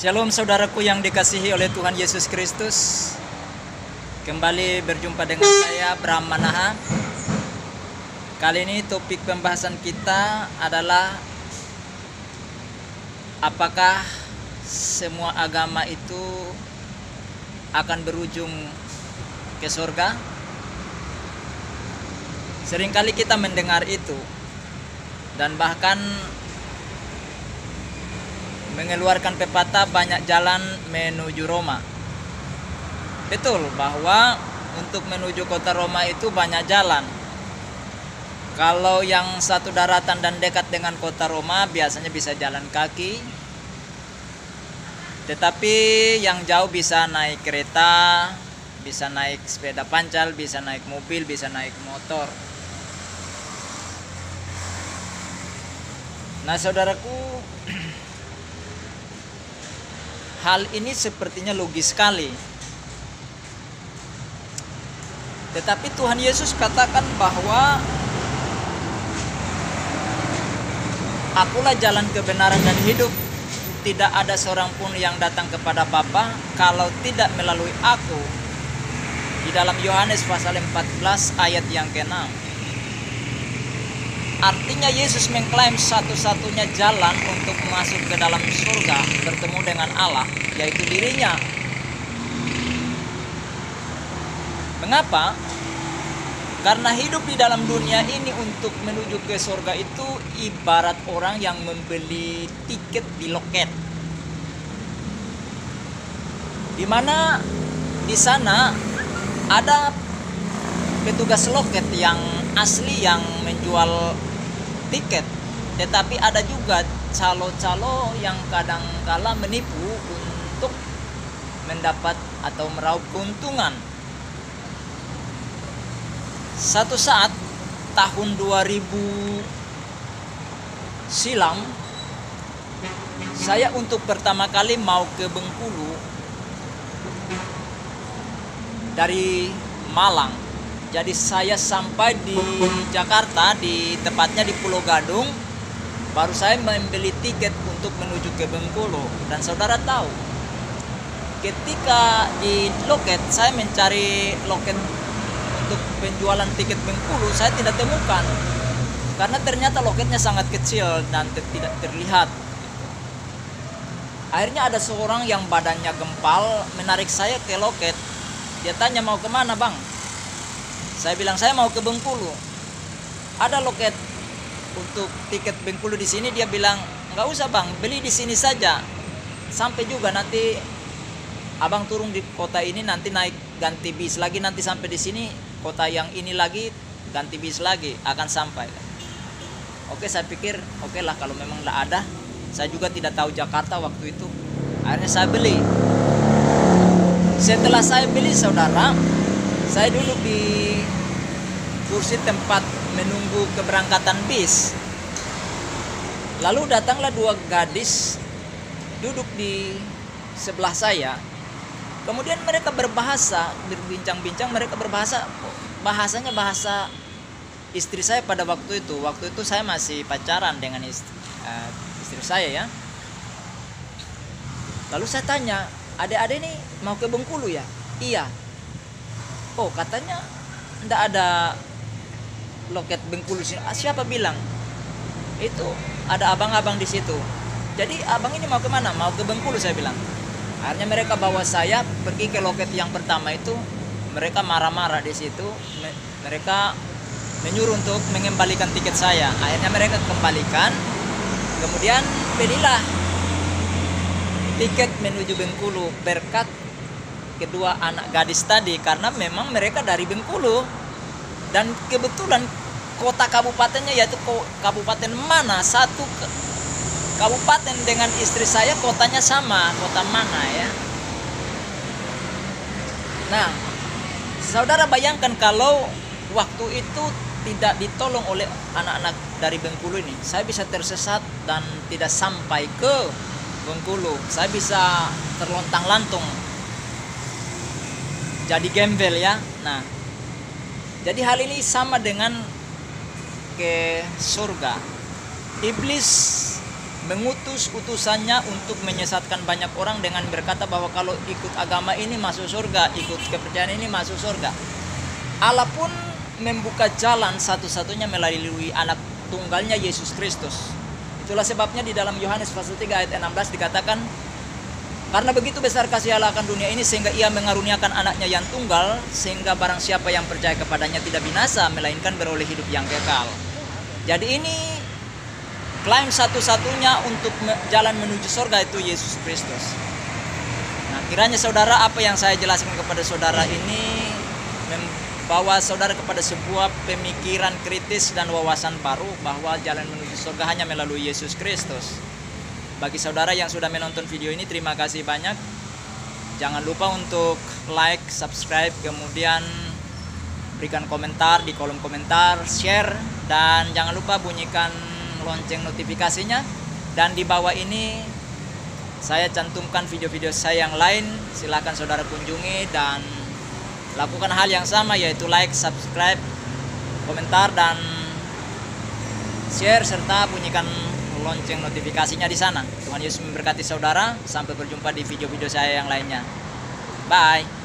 Shalom saudaraku yang dikasihi oleh Tuhan Yesus Kristus Kembali berjumpa dengan saya Bram Manaha Kali ini topik pembahasan kita adalah Apakah semua agama itu akan berujung ke surga? Seringkali kita mendengar itu Dan bahkan mengeluarkan pepatah banyak jalan menuju Roma. Betul bahwa untuk menuju kota Roma itu banyak jalan. Kalau yang satu daratan dan dekat dengan kota Roma biasanya bisa jalan kaki. Tetapi yang jauh bisa naik kereta, bisa naik sepeda pancal, bisa naik mobil, bisa naik motor. Nah, saudaraku, hal ini sepertinya logis sekali. Tetapi Tuhan Yesus katakan bahwa Akulah jalan kebenaran dan hidup. Tidak ada seorang pun yang datang kepada Bapa kalau tidak melalui aku. Di dalam Yohanes pasal 14 ayat yang ke-6. Artinya Yesus mengklaim satu-satunya jalan untuk masuk ke dalam surga bertemu dengan Allah yaitu dirinya. Mengapa? Karena hidup di dalam dunia ini untuk menuju ke surga itu ibarat orang yang membeli tiket di loket. Di mana di sana ada petugas loket yang asli yang menjual tiket, tetapi ada juga calo-calo yang kadang kala menipu untuk mendapat atau meraup keuntungan satu saat tahun 2000 silam saya untuk pertama kali mau ke Bengkulu dari Malang. Jadi saya sampai di Jakarta di tepatnya di Pulau Gadung baru saya membeli tiket untuk menuju ke Bengkulu. Dan saudara tahu ketika di loket saya mencari loket untuk penjualan tiket Bengkulu saya tidak temukan. Karena ternyata loketnya sangat kecil dan tidak terlihat. Akhirnya ada seorang yang badannya gempal menarik saya ke loket. Dia tanya mau ke mana bang saya bilang saya mau ke Bengkulu. Ada loket untuk tiket Bengkulu di sini dia bilang nggak usah bang beli di sini saja. Sampai juga nanti abang turun di kota ini nanti naik ganti bis lagi nanti sampai di sini kota yang ini lagi ganti bis lagi akan sampai. Oke saya pikir oke lah kalau memang tidak ada. Saya juga tidak tahu Jakarta waktu itu. Akhirnya saya beli. Setelah saya beli saudara saya duduk di kursi tempat menunggu keberangkatan bis. Lalu datanglah dua gadis duduk di sebelah saya. Kemudian mereka berbahasa berbincang-bincang mereka berbahasa bahasanya bahasa istri saya pada waktu itu. Waktu itu saya masih pacaran dengan istri, uh, istri saya ya. Lalu saya tanya adik-adik ini mau ke Bengkulu ya? Iya oh katanya tidak ada loket Bengkulu. Sini ah, siapa bilang? Itu ada abang-abang di situ. Jadi abang ini mau ke mana mau ke Bengkulu saya bilang. Akhirnya mereka bawa saya pergi ke loket yang pertama itu. Mereka marah-marah di situ. Mereka menyuruh untuk mengembalikan tiket saya. Akhirnya mereka kembalikan. Kemudian belilah tiket menuju Bengkulu berkat kedua anak gadis tadi karena memang mereka dari Bengkulu. Dan kebetulan kota kabupatennya yaitu kabupaten mana? Satu kabupaten dengan istri saya kotanya sama kota mana ya? Nah saudara bayangkan kalau waktu itu tidak ditolong oleh anak-anak dari Bengkulu ini saya bisa tersesat dan tidak sampai ke Bengkulu. Saya bisa terlontang lantung jadi gembel ya nah jadi hal ini sama dengan ke surga iblis mengutus utusannya untuk menyesatkan banyak orang dengan berkata bahwa kalau ikut agama ini masuk surga, ikut kepercayaan ini masuk surga. Allah pun membuka jalan satu-satunya melalui anak tunggalnya Yesus Kristus. Itulah sebabnya di dalam Yohanes pasal 3 ayat 16 dikatakan karena begitu besar kasih Allah akan dunia ini sehingga ia mengaruniakan anaknya yang tunggal sehingga barang siapa yang percaya kepadanya tidak binasa melainkan beroleh hidup yang kekal. Jadi ini klaim satu-satunya untuk jalan menuju surga itu Yesus Kristus. Nah, kiranya saudara apa yang saya jelaskan kepada saudara ini membawa saudara kepada sebuah pemikiran kritis dan wawasan baru bahwa jalan menuju surga hanya melalui Yesus Kristus. Bagi saudara yang sudah menonton video ini, terima kasih banyak. Jangan lupa untuk like, subscribe, kemudian berikan komentar di kolom komentar, share, dan jangan lupa bunyikan lonceng notifikasinya. Dan di bawah ini saya cantumkan video-video saya yang lain. Silahkan saudara kunjungi dan lakukan hal yang sama yaitu like, subscribe, komentar, dan share serta bunyikan lonceng notifikasinya di sana. Tuhan Yesus memberkati saudara. Sampai berjumpa di video-video saya yang lainnya. Bye.